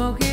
smoking